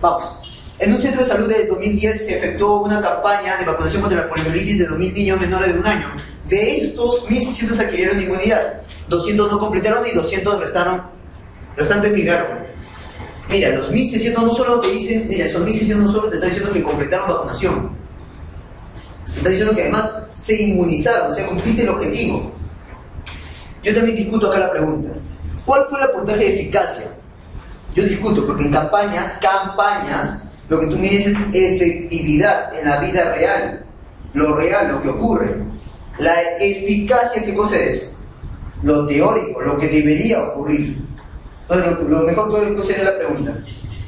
Vamos. En un centro de salud de 2010 se efectuó una campaña de vacunación contra la poliomielitis de 2.000 niños menores de un año. De estos, 1.600 adquirieron inmunidad, 200 no completaron y 200 restaron, restantes migraron. Mira, los 1.600 no solo te dicen, mira, esos 1.600 no solo te están diciendo que completaron vacunación, te están diciendo que además se inmunizaron, o sea, cumpliste el objetivo. Yo también discuto acá la pregunta. ¿Cuál fue el porcentaje de eficacia? Yo discuto, porque en campañas, campañas, lo que tú mides es efectividad en la vida real, lo real, lo que ocurre. La eficacia, ¿qué cosa es? Lo teórico, lo que debería ocurrir. Entonces, lo, mejor que sería la pregunta.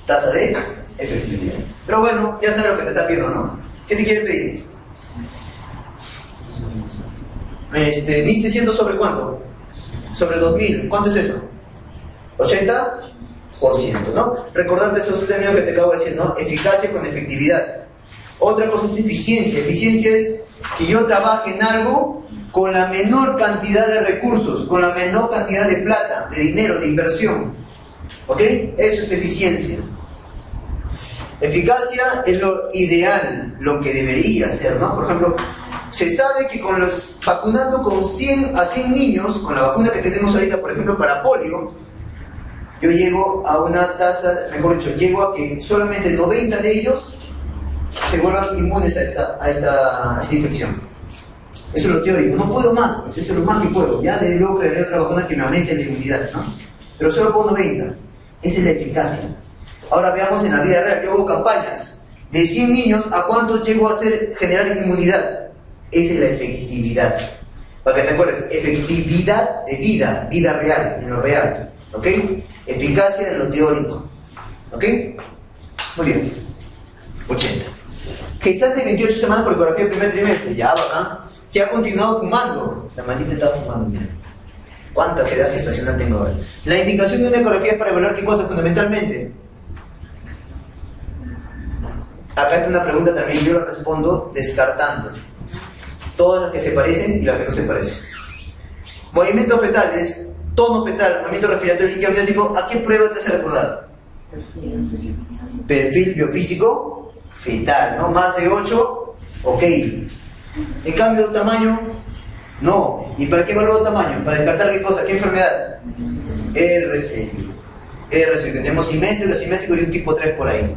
Tasa de efectividad. Pero bueno, ya sabes lo que te está pidiendo, ¿no? ¿Qué te quiere pedir? Este, 1600 sobre cuánto? Sobre 2000. ¿Cuánto es eso? 80%, ¿no? Recordarte esos términos que te acabo de decir, ¿no? Eficacia con efectividad. Otra cosa es eficiencia. Eficiencia es que yo trabaje en algo con la menor cantidad de recursos, con la menor cantidad de plata, de dinero, de inversión. ¿Ok? Eso es eficiencia. Eficacia es lo ideal, lo que debería ser, ¿no? Por ejemplo, se sabe que con los vacunando con 100 a 100 niños, con la vacuna que tenemos ahorita, por ejemplo, para polio, yo llego a una tasa, mejor dicho, llego a que solamente 90 de ellos se vuelvan inmunes a esta, a esta, infección. Eso es lo teórico. No puedo más, pues eso es lo más que puedo. Ya de luego crearé otra vacuna que me aumente la inmunidad, ¿no? Pero solo puedo 90. Esa es la eficacia. Ahora veamos en la vida real. Yo hago campañas. De 100 niños, ¿a cuántos llego a hacer generar inmunidad? Esa es la efectividad. Para que te acuerdes, efectividad de vida, vida real, en lo real. ¿Ok? Eficacia en lo teórico. ¿Ok? Muy bien. 80. Gestante 28 semanas por ecografía del primer trimestre. Ya, bacán. Que ha continuado fumando. La maldita está fumando, mira. ¿Cuánta edad gestacional tengo ahora? La indicación de una ecografía es para evaluar qué cosa fundamentalmente. Acá está una pregunta también, yo la respondo descartando. Todas las que se parecen y las que no se parecen. Movimientos fetales, tono fetal, movimiento respiratorio líquido amniótico, ¿a qué prueba te hace recordar? Perfil biofísico fetal, ¿no? Más de 8, ok. En cambio, de tamaño, no. ¿Y para qué de tamaño? Para descartar qué cosa, qué enfermedad. RCU. RCU, tenemos simétrico, asimétrico y un tipo 3 por ahí.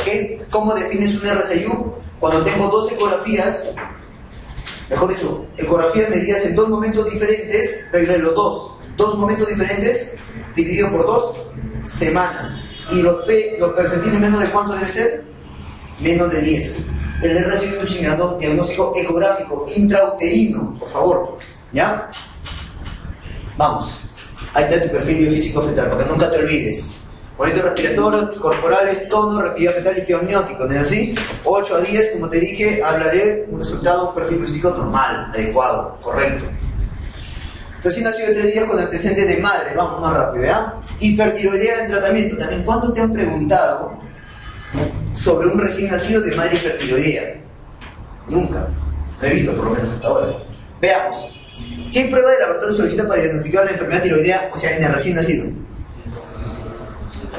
¿Ok? ¿Cómo defines un RCU? Cuando tengo dos ecografías, mejor dicho, ecografías medidas en dos momentos diferentes, los dos, dos momentos diferentes dividido por dos semanas. ¿Y los, P, los percentiles menos de cuánto debe ser? Menos de 10. El RCU es un diagnóstico ecográfico intrauterino, por favor. ¿Ya? Vamos. Ahí está tu perfil biofísico fetal, para que nunca te olvides. Movimientos respiratorios, corporales, tono, reactividad fetal y amniótico, ¿no es así? 8 a 10, como te dije, habla de un resultado, un perfil físico normal, adecuado, correcto. Recién nacido de 3 días con antecedentes de madre, vamos más rápido, ¿ya? Hipertiroidea en tratamiento, también, ¿cuánto te han preguntado sobre un recién nacido de madre hipertiroidea? Nunca, no he visto por lo menos hasta ahora. Veamos, ¿qué prueba de laboratorio solicita para diagnosticar la enfermedad tiroidea, o sea, en el recién nacido?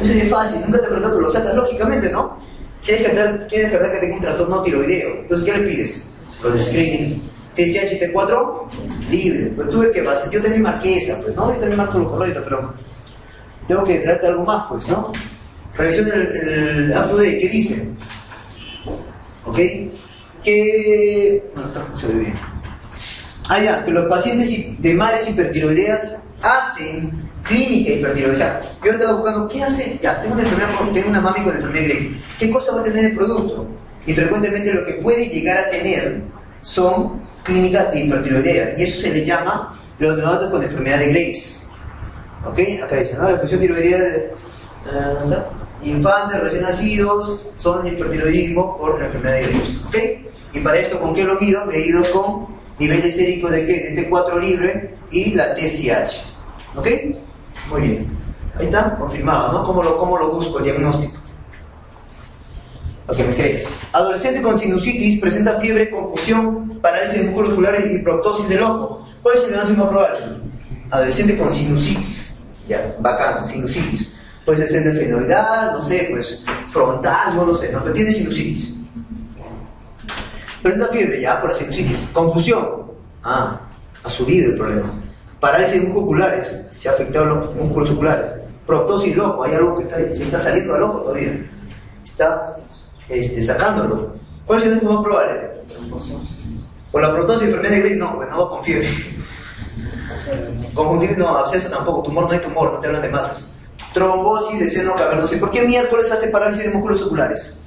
Eso es fácil, nunca te pregunto, pero lo sacas lógicamente, ¿no? ¿Quieres que, ¿Quieres que tenga un trastorno tiroideo? Entonces, ¿qué le pides? Los screening. TSH-T4 libre. Pues tú ves que vas, yo también marqué esa, pues, ¿no? Yo también marco lo correcto, pero tengo que traerte algo más, pues, ¿no? Revisión del, del de ¿qué dice? ¿Ok? Que. Bueno, está, se ve bien. Ah, ya, que los pacientes de madres hipertiroideas hacen clínica hipertiroidea. Yo estaba buscando, ¿qué hace? Ya, tengo una enfermedad, tengo una mami con enfermedad Graves. ¿Qué cosa va a tener el producto? Y frecuentemente lo que puede llegar a tener son clínicas de hipertiroidea. Y eso se le llama los neonatos con enfermedad de Graves. ¿Ok? Acá dice, ¿no? La función tiroidea de... Uh, Infantes recién nacidos son hipertiroidismo por la enfermedad de Graves. ¿Ok? Y para esto, ¿con qué lo mido? Medido con niveles séricos de, de T4 libre y la TSH. ¿Ok? Muy bien. Ahí está, confirmado, ¿no? ¿Cómo lo, cómo lo busco el diagnóstico? Lo que me crees. Adolescente con sinusitis presenta fiebre, confusión, parálisis de musculares y proptosis del ojo. ¿Cuál es el diagnóstico probable? Adolescente con sinusitis. Ya, bacán, sinusitis. Puede ser esfenoidal, no sé, pues frontal, no lo sé, ¿no? Pero tiene sinusitis. Presenta fiebre ya por la sinusitis. Confusión. Ah, ha subido el problema. Parálisis musculares, se ha afectado los músculos oculares. Proptosis del ojo, hay algo que está, está saliendo al ojo todavía. Está este, sacándolo. ¿Cuál es el más probable? Por la proptosis, enfermedad de Gray, no, pues no va con fiebre. Conjuntivitis, no, absceso tampoco, tumor no hay tumor, no te hablan de masas. Trombosis de seno cavernoso. ¿Y por qué miércoles hace parálisis de músculos oculares?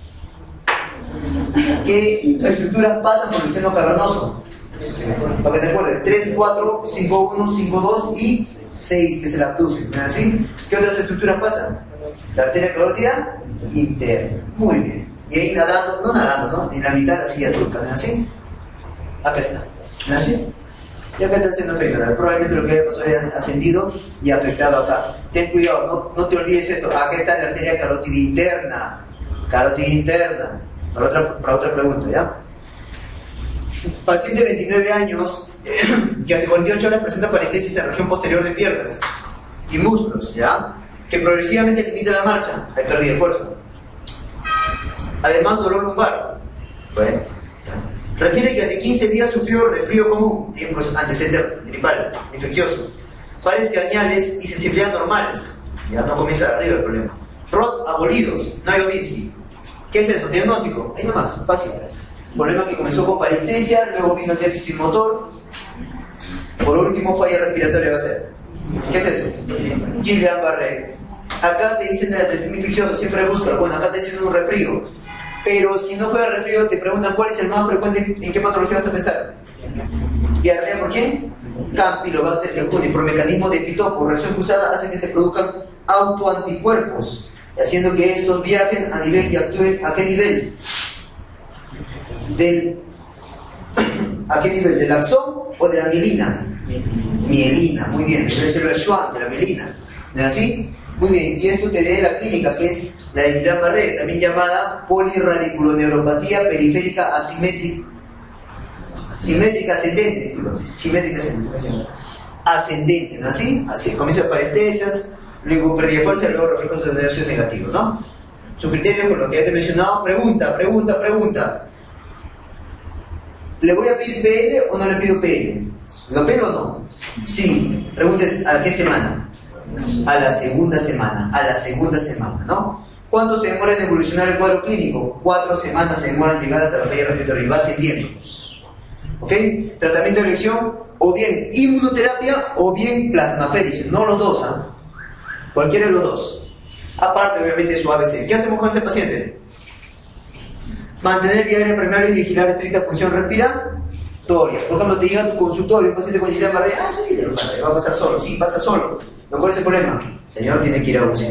¿Qué estructuras pasan por el seno cavernoso? Para que te acuerdes, 3, 4, 5, 1, 5, 2 y 6, que es el abducen. ¿No es así? ¿Qué otras estructuras pasan? La arteria carótida interna. Muy bien. Y ahí nadando, no nadando, ¿no? En la mitad de la silla turca, ¿no así? Acá está. ¿No es así? Y acá está el seno. Probablemente lo que haya pasado haya ascendido y afectado acá. Ten cuidado, no, no te olvides esto. Acá está la arteria carótida interna. Carótida interna. Para otra, para otra pregunta, ¿ya? Paciente de 29 años que hace 48 horas presenta parestesis en la región posterior de piernas y muslos, ¿ya? Que progresivamente limita la marcha, hay pérdida de fuerza. Además, dolor lumbar. Bueno, refiere que hace 15 días sufrió resfrío común, antecedente gripal, infeccioso, pares craneales y sensibilidad normales. Ya no comienza arriba el problema. ROT abolidos, Nairobinsky. ¿Qué es eso? Diagnóstico. Ahí nomás, fácil. Problema que comenzó con parestesia, luego vino el déficit motor, por último falla respiratoria va a ser. ¿Qué es eso? Gillian Barré. Acá te dicen de la infeccioso, siempre busca, bueno, acá te dicen un resfrío. Pero si no fuera resfrío, te preguntan cuál es el más frecuente, ¿en qué patología vas a pensar? ¿Diarrea por quién? Campylobacter jejuni, por mecanismo de pitopo, reacción cruzada, hace que se produzcan autoanticuerpos, haciendo que estos viajen a nivel y actúen a qué nivel? del ¿a qué nivel? ¿Del axón o de la mielina? Mielina, muy bien, debe ser el Schwann, de la mielina. ¿No es así? Muy bien, y esto te lee la clínica, que es la de Guillain Barré, también llamada polirradiculoneuropatía periférica asimétrica, simétrica ascendente, simétrica ascendente, ¿no así? Así, comienza parestesias, luego pérdida de fuerza, luego reflejos de negación negativos, ¿no? Su criterio, por lo que ya te he mencionado, pregunta, pregunta, pregunta. ¿Le voy a pedir PL o no le pido PL? ¿Lo pelo o no? Sí. Preguntes, ¿a qué semana? A la segunda semana, a la segunda semana, ¿no? ¿Cuánto se demora en evolucionar el cuadro clínico? Cuatro semanas se demora en llegar hasta la falla respiratoria y va ascendiendo. ¿Ok? Tratamiento de elección, o bien inmunoterapia o bien plasmaféresis, no los dos, ¿ah? Cualquiera de los dos. Aparte, obviamente, su ABC. ¿Qué hacemos con este paciente? Mantener vía aérea y vigilar estricta función respiratoria. Por ejemplo, te llega a tu consultorio un paciente con Guillain Barré, ah, sí, va a pasar solo. Sí, pasa solo. ¿No cuál es el problema? señor tiene que ir a UCI.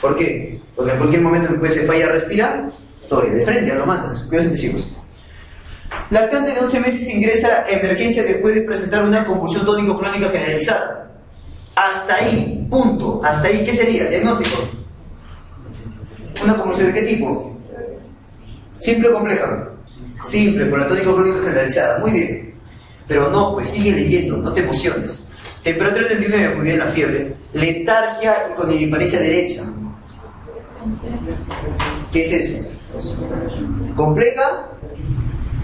¿Por qué? Porque en cualquier momento puede ser falla respiratoria. De frente, ya lo mandas. Cuidado mis hijos. Lactante de 11 meses ingresa a emergencia después de presentar una convulsión tónico-crónica generalizada. Hasta ahí, punto. Hasta ahí, ¿qué sería? Diagnóstico. ¿Una convulsión de qué tipo? ¿Simple o compleja? Simple, por la tónica crónica generalizada. Muy bien. Pero no, pues sigue leyendo, no te emociones. Temperatura 39, muy bien la fiebre. Letargia y con hemiparesia derecha. ¿Qué es eso? ¿Compleja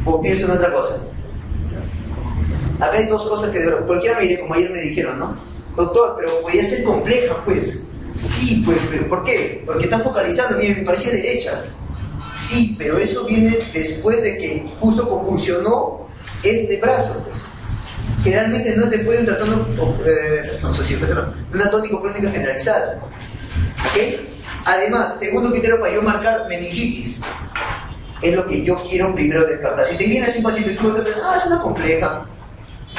o pienso en otra cosa? Acá hay dos cosas que de verdad, cualquiera me diré, como ayer me dijeron, ¿no? Doctor, pero podría ser compleja, pues. Sí, pues, pero ¿por qué? Porque está focalizando en mi hemiparesia derecha. Sí, pero eso viene después de que justo convulsionó este brazo, pues. Generalmente no te puede un trastorno, eh, no sé si una tónico crónica generalizada. ¿Ok? Además, segundo criterio para yo marcar meningitis, es lo que yo quiero primero descartar. Si te viene un paciente y tú vas a pensar, ah, es una compleja.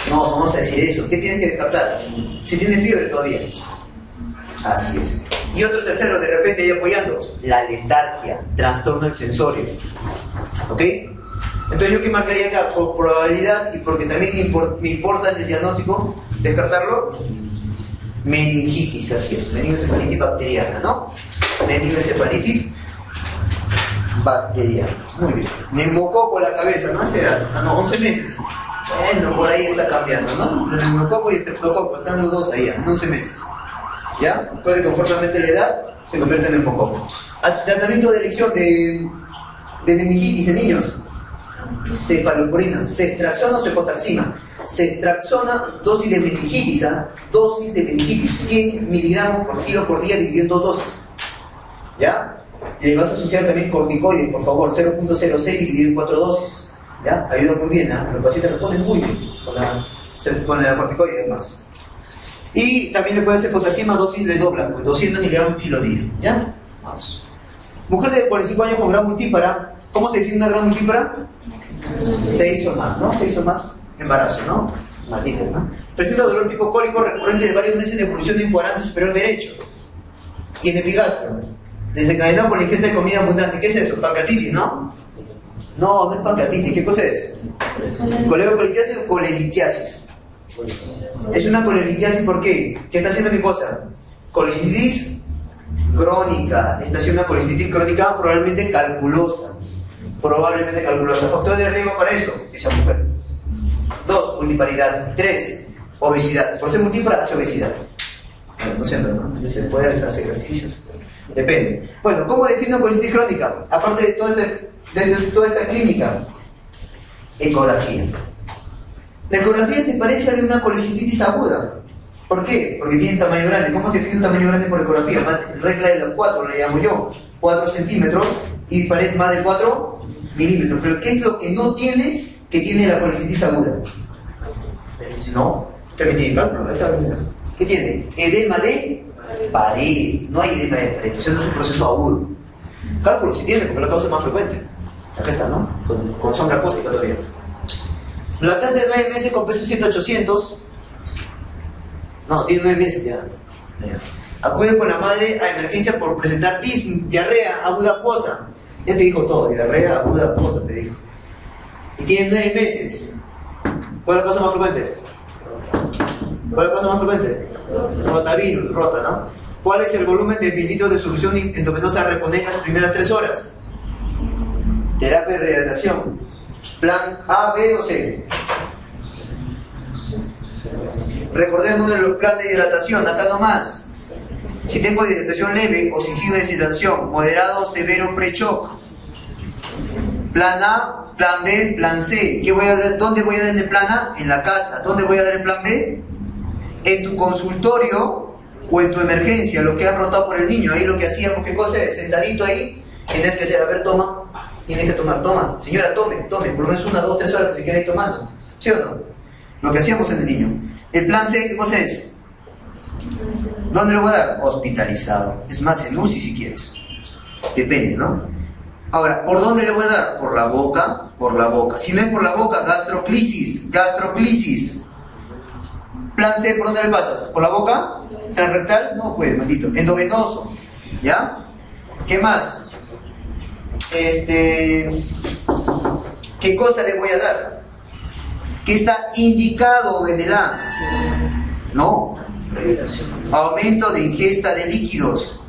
No, vamos a decir eso. ¿Qué tienes que descartar? Si tienes fiebre todavía. Así es. Y otro tercero, de repente ahí apoyando, la letargia, trastorno del sensorio. ¿Ok? Entonces yo que marcaría acá por probabilidad y porque también me, importa en el diagnóstico descartarlo, meningitis, así es, meningoencefalitis bacteriana, ¿no? Meningoencefalitis bacteriana. Muy bien. Neumococo la cabeza, ¿no? Este edad, ah, no, 11 meses. Bueno, por ahí está cambiando, ¿no? Neumococo y el estreptococo están los dos ahí, 11 meses. ¿Ya? Puede confortablemente la edad, se convierte en poco. Tratamiento de elección de, de meningitis en niños. Cefalosporina, ceftraxona o cefotaxima. Ceftraxona, dosis de meningitis, ¿ah? dosis de meningitis, 100 miligramos por kilo por día dividido en dos dosis. ¿Ya? Y vas a asociar también corticoides, por favor, 0.06 dividido en cuatro dosis. ¿Ya? Ayuda muy bien, ¿ah? Los pacientes responden muy bien con la, con la corticoide además. Y también le puede hacer potasima dosis de dobla, pues 200 miligramos kilo día. ¿Ya? Vamos. Mujer de 45 años con gran multípara. ¿Cómo se define una gran multípara? 6 o más, ¿no? 6 o más embarazo, ¿no? Maldito, ¿no? Presenta dolor tipo cólico recurrente de varios meses de evolución en cuadrante superior derecho. Y en epigastro. Desencadenado por la ingesta de comida abundante. ¿Qué es eso? Pancreatitis, ¿no? No, no es pancreatitis. ¿Qué cosa es? Coleocolitiasis o colelitiasis. Es una colelitiasis, ¿por qué? ¿Qué está haciendo qué cosa? Colicitis crónica. Está haciendo una colicitis crónica probablemente calculosa. Probablemente calculosa. Factor de riesgo para eso, esa mujer. Dos, multiparidad. Tres, obesidad. Por ser múltipla, hace obesidad. Bueno, no siempre, ¿no? Hace fuerza, hace ejercicios. Depende. Bueno, ¿cómo defino colicitis crónica? Aparte de, todo este, de toda esta clínica, ecografía. La ecografía se parece a una colicitis aguda. ¿Por qué? Porque tiene tamaño grande. ¿Cómo se define un tamaño grande por ecografía? Regla de los 4, le llamo yo. 4 centímetros y pared más de 4 milímetros. Pero ¿qué es lo que no tiene que tiene la colicitis aguda? No, también tiene cálculo. ¿Qué tiene? Edema de pared. No hay edema de pared. Entonces no es un proceso agudo. Cálculo sí tiene, porque la causa es más frecuente. Acá está, ¿no? Con, con sombra acústica todavía. Lactante de 9 meses con peso 100-800. No, tiene 9 meses ya. Acude con la madre a emergencia por presentar dis, diarrea aguda acuosa. Ya te dijo todo, diarrea aguda acuosa te dijo. Y tiene 9 meses. ¿Cuál es la cosa más frecuente? ¿Cuál es la cosa más frecuente? Rotavirus, rota, ¿no? ¿Cuál es el volumen de mililitros de solución endovenosa a reponer en las primeras 3 horas? Terapia de rehidratación. Plan A, B o C. Recordemos de los planes de hidratación, acá nomás. Si tengo hidratación leve o si sigo deshidratación, moderado, severo, pre-shock. Plan A, plan B, plan C. ¿Qué voy a dar? ¿Dónde voy a dar el plan A? En la casa. ¿Dónde voy a dar el plan B? En tu consultorio o en tu emergencia, lo que ha rotado por el niño. Ahí lo que hacíamos, ¿qué cosa es? Sentadito ahí, tienes que hacer, a ver, toma, tienes que tomar, toma. Señora, tome, tome, por lo menos una, dos, tres horas que se quede ahí tomando. ¿Sí o no? Lo que hacíamos en el niño. El plan C, ¿qué cosa es? ¿Dónde lo voy a dar? Hospitalizado. Es más, en UCI si quieres. Depende, ¿no? Ahora, ¿por dónde le voy a dar? Por la boca, por la boca. Si no es por la boca, gastroclisis, gastroclisis. Plan C, ¿por dónde le pasas? ¿Por la boca? ¿Transrectal? No, pues, maldito. Endovenoso. ¿Ya? ¿Qué más? Este. ¿Qué cosa le voy a dar? ¿Qué está indicado en el A? No. Aumento de ingesta de líquidos.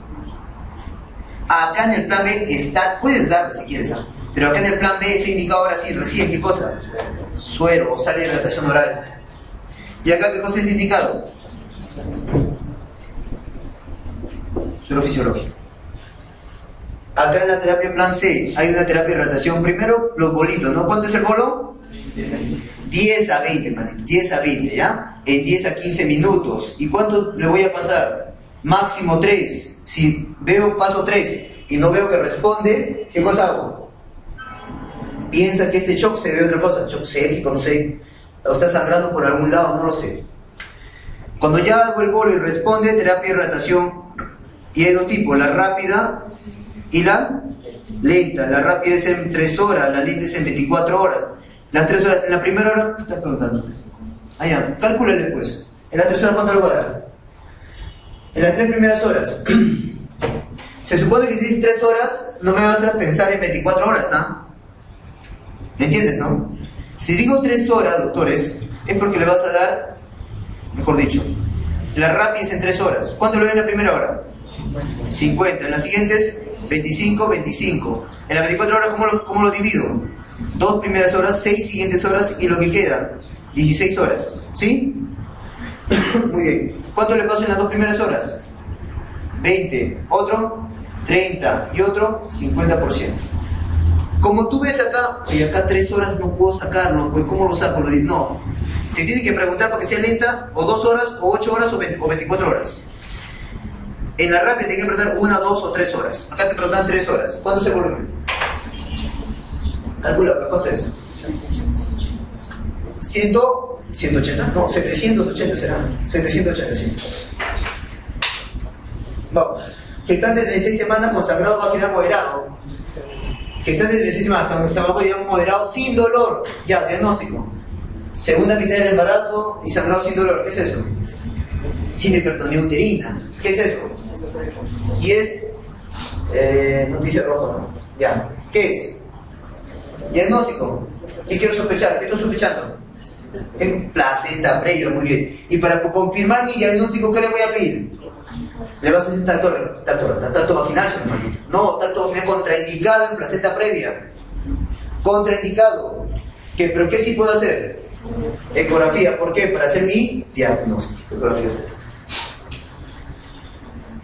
Acá en el plan B está, puedes darle si quieres, ¿ah? pero acá en el plan B está indicado ahora sí, recién, ¿qué cosa? Suero o sale de hidratación oral. ¿Y acá qué cosa está indicado? Suero fisiológico. Acá en la terapia plan C hay una terapia de hidratación. Primero, los bolitos, ¿no? ¿Cuánto es el bolo? 10 a 20, manito, 10 a 20, ¿ya? En 10 a 15 minutos. ¿Y cuánto le voy a pasar? Máximo 3. Si veo paso 3 y no veo que responde, ¿qué cosa hago? Piensa que este shock se ve otra cosa, shock séptico, no sé, o está sangrando por algún lado, no lo sé. Cuando ya hago el bolo y responde, terapia de hidratación, y hay dos tipos, la rápida y la lenta. La rápida es en 3 horas, la lenta es en 24 horas. Las 3 horas, en la primera hora, ¿qué estás preguntando? Allá, ah, pues. En las 3 horas, ¿cuánto le va a dar? En las 3 primeras horas. Se supone que si tienes 3 horas, no me vas a pensar en 24 horas, ¿ah? ¿Me entiendes, no? Si digo 3 horas, doctores, es porque le vas a dar, mejor dicho, la rápida es en 3 horas. ¿Cuánto le doy en la primera hora? 50. 50. En las siguientes, 25, 25. En las 24 horas, ¿cómo lo, cómo lo divido? Dos primeras horas, seis siguientes horas y lo que queda, 16 horas. ¿Sí? Muy bien. ¿Cuánto le paso en las dos primeras horas? 20, otro 30 y otro 50%. Como tú ves acá, y acá 3 horas no puedo sacarlo, pues ¿cómo lo saco? Lo no, te tienes que preguntar para que sea lenta, o 2 horas, o 8 horas, o, 24 horas. En la rápida te que preguntar 1, 2 o 3 horas. Acá te preguntan 3 horas. ¿Cuánto es el volumen? Calcula, ¿cuánto es? 100, 180, no, 780 será. 780, sí. Vamos. Gestante de 36 semanas con sangrado vaginal moderado. Gestante de 36 semanas con sangrado vaginal moderado sin dolor. Ya, diagnóstico. Segunda mitad del embarazo y sangrado sin dolor. ¿Qué es eso? Sin hipertonía uterina. ¿Qué es eso? Y es eh, noticia roja, ¿no? Ya. ¿Qué es? Diagnóstico. ¿Qué quiero sospechar? ¿Qué estoy sospechando? Placenta previo, muy bien. Y para confirmar mi diagnóstico, ¿qué le voy a pedir? Le vas a decir tacto, tacto, tacto vaginal, No, tacto vaginal contraindicado en placenta previa. Contraindicado. ¿Qué, ¿Pero qué sí puedo hacer? Ecografía. ¿Por qué? Para hacer mi diagnóstico. Ecografía.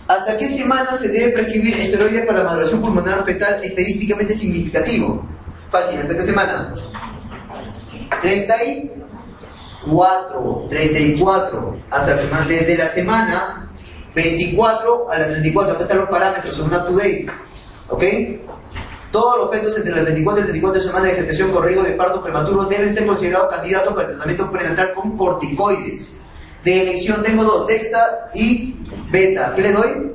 ¿Hasta qué semana se debe prescribir esteroides para la maduración pulmonar fetal estadísticamente significativo? Fácil, ¿hasta qué semana? 34, 34, hasta la semana, desde la semana 24 a la 34, acá están los parámetros, son up to date, ¿ok? Todos los fetos entre las 24 y 34 semanas de gestación con riesgo de parto prematuro deben ser considerados candidatos para el tratamiento prenatal con corticoides. De elección tengo dos, DEXA y beta. ¿Qué le doy?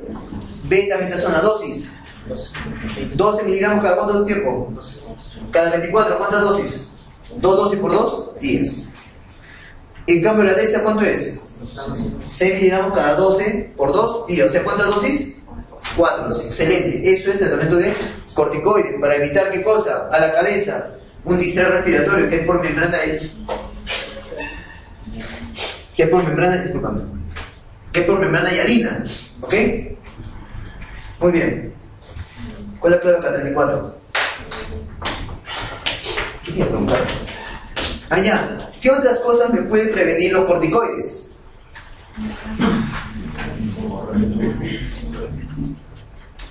Beta metasona, dosis. 12 miligramos cada cuánto tiempo? Cada 24, ¿cuántas dosis? 2 dosis por 2, 10. En cambio la DEXA, ¿cuánto es? 6 miligramos cada 12 por 2 días. O sea, ¿cuántas dosis? 4 dosis. Excelente. Eso es tratamiento de corticoides para evitar qué cosa? A la cabeza. Un distrés respiratorio que es por membrana que es por membrana, disculpame, que es por membrana hialina. ¿Ok? Muy bien. ¿Cuál es la clave acá? 34. ¿Qué quiero preguntar? Allá. ¿Qué otras cosas me pueden prevenir los corticoides?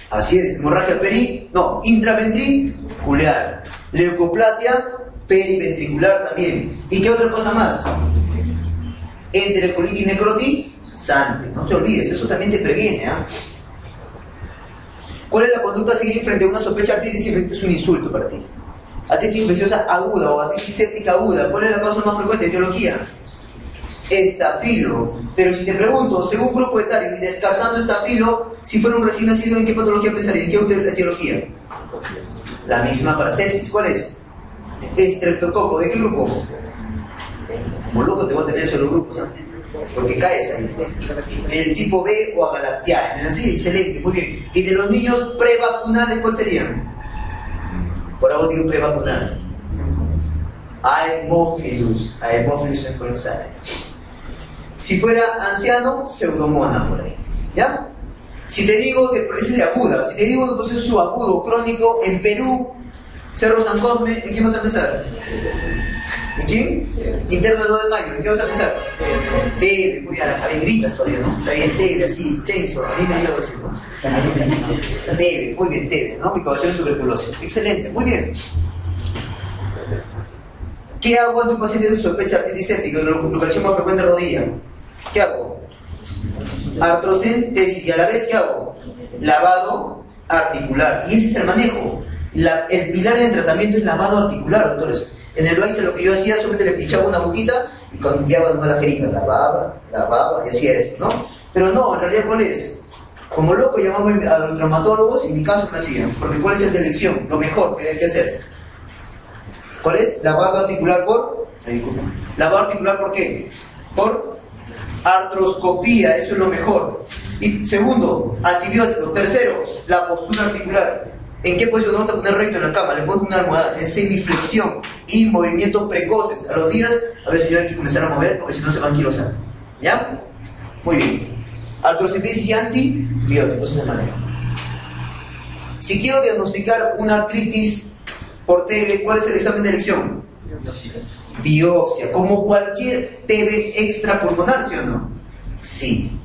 Así es, hemorragia peri, no, intraventricular, leucoplasia periventricular también. ¿Y qué otra cosa más? Enterocolitis necrotizante. No te olvides, eso también te previene. ¿ah? ¿Cuál es la conducta a seguir frente a una sospecha artística? Es un insulto para ti. Artritis infecciosa aguda o artritis séptica aguda. ¿Cuál es la causa más frecuente de etiología? Estafilo. Pero si te pregunto, según grupo etario y descartando estafilo, si fuera un recién nacido, ¿en qué patología pensaría? ¿En qué etiología? La misma para sepsis. ¿Cuál es? Estreptococo. ¿De qué grupo? Como loco te voy a tener solo grupos, ¿sabes? Porque caes ahí. Del tipo B o a Sí, excelente, muy bien. ¿Y de los niños prevacunales cuál serían? Por algo digo prevacunal. Haemophilus, Haemophilus influenzae. Si fuera anciano, pseudomona por ahí. ¿Ya? Si te digo de proceso de aguda, si te digo de proceso subagudo crónico en Perú, Cerro San Cosme, ¿en qué vas a pensar? ¿En quién? Interno de 2 de mayo, ¿en qué vas a pensar? Teve, muy bien, la bien gritas todavía, ¿no? Está bien, Teve, así, tenso, a mí me dice así, ¿no? Teve, muy bien, Teve, ¿no? Mi caballero tuberculosis. Excelente, muy bien. ¿Qué hago cuando un paciente tiene sospecha artritis séptica, lo que más frecuente rodilla? ¿Qué hago? Artrocentesis y a la vez, ¿qué hago? Lavado articular. Y ese es el manejo. el pilar del tratamiento es lavado articular, doctores. En el Loaiza lo que yo hacía, solamente le pinchaba una boquita y cambiaba nomás la jeringa, lavaba, lavaba y hacía eso, ¿no? Pero no, en realidad, ¿cuál es? Como loco llamaba a los traumatólogos y en mi caso me hacían, porque ¿cuál es el de elección? Lo mejor que hay que hacer. ¿Cuál es? Lavado articular por. Lavado articular por qué? Por artroscopía, eso es lo mejor. Y segundo, antibióticos. Tercero, la postura articular. ¿En qué posición vamos a poner recto en la cama? Le pongo una almohada en semiflexión y movimientos precoces. A los días, a ver si hay que comenzar a mover porque si no se van a anquilosar. ¿Ya? Muy bien. Artrocentesis y antibióticos, es manera. Si quiero diagnosticar una artritis por TB, ¿cuál es el examen de elección? Biopsia. Como cualquier TB extrapulmonar, ¿sí o no? Sí.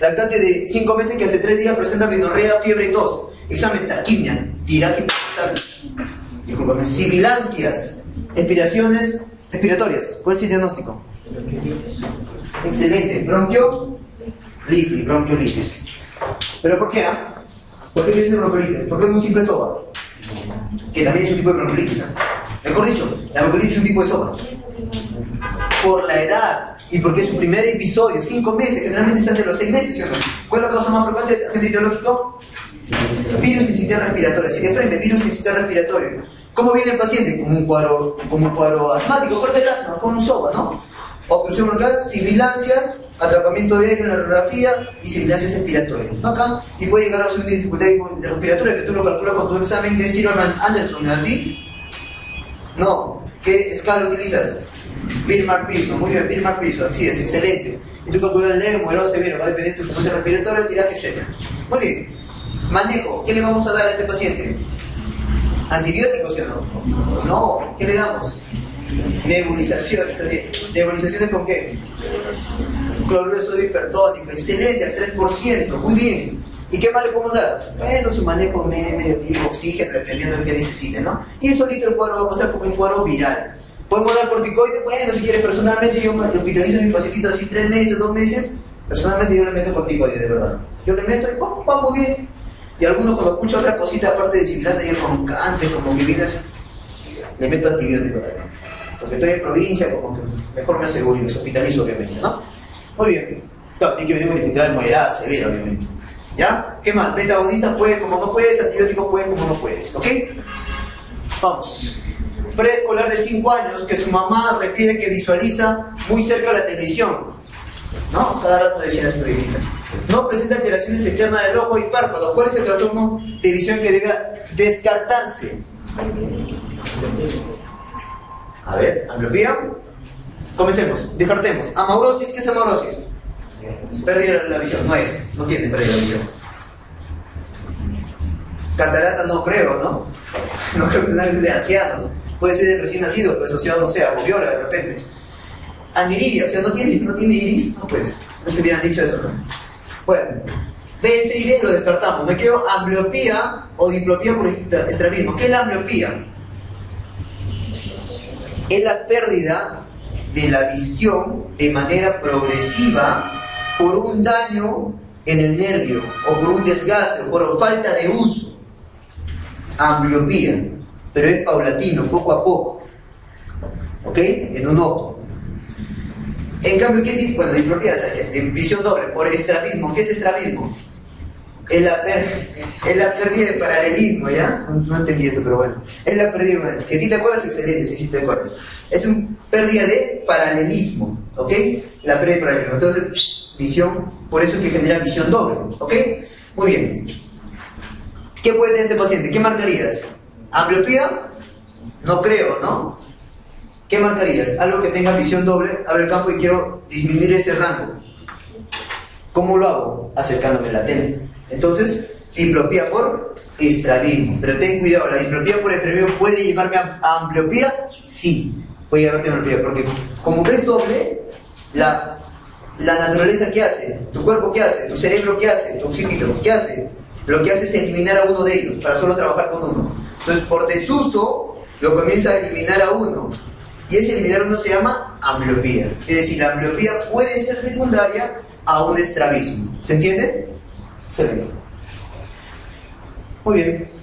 Lactante de 5 meses que hace 3 días presenta rinorrea, fiebre y tos. Examen taquimia, tiraje Disculpame. Sibilancias, expiraciones respiratorias. ¿Cuál es el diagnóstico? Excelente. Bronquio, litis, bronquiolitis. ¿Pero por qué? Ah? ¿Por qué dice bronquiolitis? ¿Por qué no un simple soba? Que también es un tipo de bronquiolitis. ¿ah? Mejor dicho, la bronquiolitis es un tipo de soba. Por la edad y porque es su primer episodio, cinco meses, generalmente es entre los seis meses, ¿sí o no? ¿Cuál es la causa más frecuente de agente etiológico? Virus sistema respiratorio. Así de frente, virus sistema respiratorio. ¿Cómo viene el paciente? Como un cuadro, como un cuadro asmático, fuerte el asma, con un sopa, ¿no? Obstrucción bronquial, sibilancias, atrapamiento de aire en la radiografía y sibilancias expiratorias. ¿no? Acá, y puede llegar a ser una dificultad respiratoria que tú lo calculas con tu examen de Zimmerman Anderson, ¿no es así? No. ¿Qué escala utilizas? Birmar Pearson, muy bien, Birmar Pearson, así es, excelente. Y tú calculas el leve, modelo severo, va a depender de tu frecuencia respiratoria, tiraje, etc. Muy bien. Manejo, ¿qué le vamos a dar a este paciente? ¿Antibióticos o no? No, ¿qué le damos? Nebulización, es decir, ¿nebulizaciones con qué? Cloruro de sodio hipertónico, excelente, al 3%, muy bien. ¿Y qué más le podemos dar? Bueno, su manejo medio oxígeno, dependiendo de qué necesite, ¿no? Y solito el cuadro va a pasar como un cuadro viral. ¿Podemos dar corticoides? Bueno, si quieres, personalmente yo hospitalizo a mi pacientito así tres meses, dos meses, personalmente yo le meto corticoides, de verdad. Yo le meto y ¡pum, muy bien. Y algunos cuando escucha otra cosita aparte de similante y roncante, como que viene así, le meto antibiótico también. Porque estoy en provincia, como que mejor me aseguro y me hospitalizo, obviamente, ¿no? Muy bien. Claro, tiene que venir con dificultad moderada, severa, obviamente. ¿Ya? ¿Qué más? Metabolistas puedes como no puedes, antibióticos puedes como no puedes. ¿Ok? Vamos. Preescolar de 5 años que su mamá refiere que visualiza muy cerca la televisión. ¿No? Cada rato decía esto hijita. No presenta alteraciones externas del ojo y párpado. ¿Cuál es el trastorno de visión que debe descartarse? A ver, ambliopía. Comencemos, descartemos. Amaurosis, ¿qué es amaurosis? Pérdida la visión, no es, no tiene pérdida de visión. Catarata no creo, ¿no? No creo que sea de ancianos. Puede ser recién nacido, pero asociado, no sé, a roviola de repente. Aniridia, o sea, no tiene, no tiene iris, no pues, no te hubieran dicho eso, ¿no? Bueno, B, C y D lo descartamos. Me quedo ambliopía o diplopía por estrabismo. ¿Qué es la ambliopía? Es la pérdida de la visión de manera progresiva por un daño en el nervio o por un desgaste o por falta de uso. Ambliopía, pero es paulatino, poco a poco. ¿Ok? En un ojo. En cambio, ¿qué tipo? Bueno, diplopía es de visión doble, por estrabismo. ¿Qué es estrabismo? Es la, pérdida de paralelismo, ¿ya? No, entendí eso, pero bueno. Es la pérdida, si a ti te acuerdas, excelente, si sí te acuerdas. Es una pérdida de paralelismo, ¿ok? La pérdida de paralelismo. Entonces, visión, por eso es que genera visión doble, ¿ok? Muy bien. ¿Qué puede tener este paciente? ¿Qué marcarías? ¿Ambliopía? No creo, ¿no? ¿Qué marcarías? Algo que tenga visión doble, abre el campo y quiero disminuir ese rango. ¿Cómo lo hago? Acercándome a la tele. Entonces, diplopía por estrabismo. Pero ten cuidado, la diplopía por estrabismo puede llevarme a, ambliopía, sí, puede llevarme a ambliopía, porque como ves doble, la, la naturaleza ¿qué hace? ¿Tu cuerpo qué hace? ¿Tu cerebro qué hace? ¿Tu occipito qué hace? Lo que hace es eliminar a uno de ellos, para solo trabajar con uno. Entonces, por desuso, lo comienza a eliminar a uno. Y ese eliminar a uno se llama ambliopía. Es decir, la ambliopía puede ser secundaria a un estrabismo. ¿Se entiende? Se ve. Muy bien.